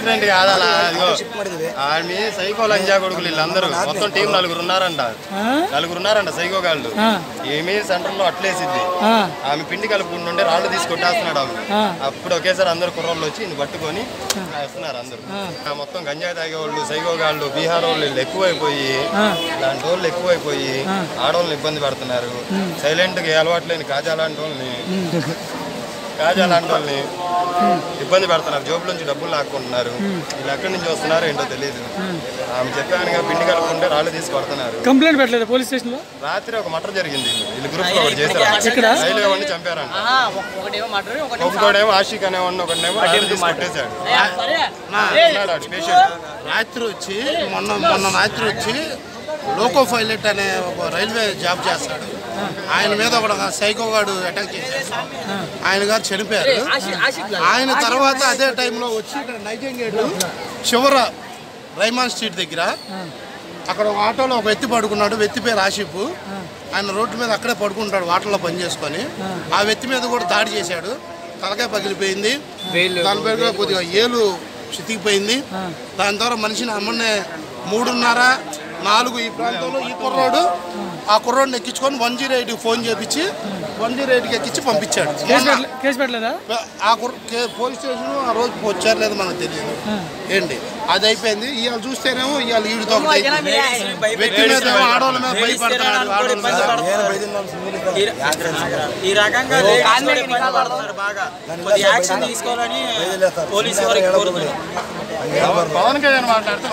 Accident కాదు అలా అదిగో. ఆమె సైకో లంజా కొడుకులు వీళ్ళందరూ. మొత్తం టీం నలుగురు ఉన్నారంట. నలుగురు ఉన్నారంట సైకో గాళ్ళు. ఏమి సెంటర్లో అట్లేసిద్ది ఆమె పిండి కలుపుకుంటుంటే రాళ్ళు తీసి కొట్టేస్తున్నాడు ఆమె అప్పుడు ఒకేసారి అందరు కుర్రోళ్ళు వచ్చి ఈయన పట్టుకొని వేస్తున్నారు అందరూ. మొత్తం గంజాయి తాగేవాళ్ళు సైకో గాళ్ళు బీహార్ వాళ్ళు ఎక్కువైపోయి లాంటి వాళ్ళు ఎక్కువైపోయి ఆడవాళ్ళని ఇబ్బంది పెడుతున్నారు. సైలెంట్గా అలవాటు లేని కాజా లాంటి వాళ్ళని కాజా లాంటి వాళ్ళని ఇబ్బంది పెడుతున్నారు. జోబుల నుంచి డబ్బులు లాక్కుంటున్నారు. వీళ్ళు ఎక్కడి నుంచి వస్తున్నారో ఏంటో తెలియదు ఆమె చెప్పానుగా పిండి కలుపుకుంటే రాళ్ళు తీసి కొడుతున్నారు. కంప్లైంట్ పెట్టలేదు పోలీస్ స్టేషన్లో రాత్రి ఒక మటర్ జరిగింది. వీళ్ళు గ్రూప్లో చేశారు. ఎక్కడ? రైలు ఎవరిని చంపారంట. ఒకటేమో మటర్ ఒకటి ఒకడేమో ఆషిక్ అనేవాడిని ఒకడేమో కొట్టేశాడు. రాత్రి వచ్చి మొన్న మొన్న రాత్రి వచ్చి లోకో పైలట్ అనే ఒక రైల్వే జాబ్ చేస్తాడు. ఆయన మీద ఒక సైకో గాడు అటాక్ చేశాడు. ఆయన గారు చనిపోయారు. ఆయన తర్వాత అదే టైంలో వచ్చి ఇక్కడ నైజంగేట్ చివర రైమాన్ స్ట్రీట్ దగ్గర అక్కడ ఒక ఆటోలో ఒక వ్యక్తి పడుకున్నాడు. వ్యక్తి పేరు ఆషిఫ్ ఆయన రోడ్డు మీద అక్కడే పడుకుంటాడు వాటర్లో పని చేసుకొని. ఆ వ్యక్తి మీద కూడా దాడి చేశాడు. తలకాయ పగిలిపోయింది. దాని పేరు కూడా కొద్దిగా ఏలు చితికిపోయింది. దాని ద్వారా మనిషిని అమ్మనే మూడున్నర నాలుగు ఈ ప్రాంతంలో ఈ కుర్రోడు ఆ కుర్రోడిని ఎక్కించుకొని వన్ జీరో ఎయిట్కి ఫోన్ చేపించి వన్ జీరో ఎయిట్కి ఎక్కించి పంపించాడు కేసు పెట్టలే- కేసు పెట్టలేదా ఆ పోలీస్ స్టేషన్ ఆ రోజు వచ్చారు లేదు మనకు తెలియదు ఏంటి అది అయిపోయింది ఇవాళ చూస్తేనేమో ఇవాళ ఈడితో అయిపోయింది. వ్యక్తి మీద ఆడవాళ్ళ మీద మీద ఈ రకంగా బాగా యాక్షన్ తీసుకోవాలని పోలీసు వారికి పవన్ కళ్యాణ్ మాట్లాడితే